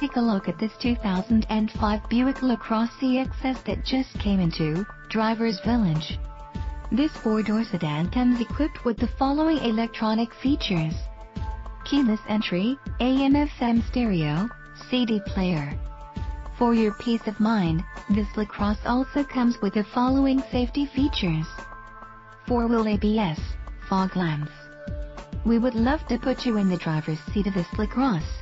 Take a look at this 2005 Buick LaCrosse CXS that just came into Driver's Village. This four-door sedan comes equipped with the following electronic features. Keyless entry, AM-FM stereo, CD player. For your peace of mind, this LaCrosse also comes with the following safety features. 4-wheel ABS, fog lamps. We would love to put you in the driver's seat of this LaCrosse.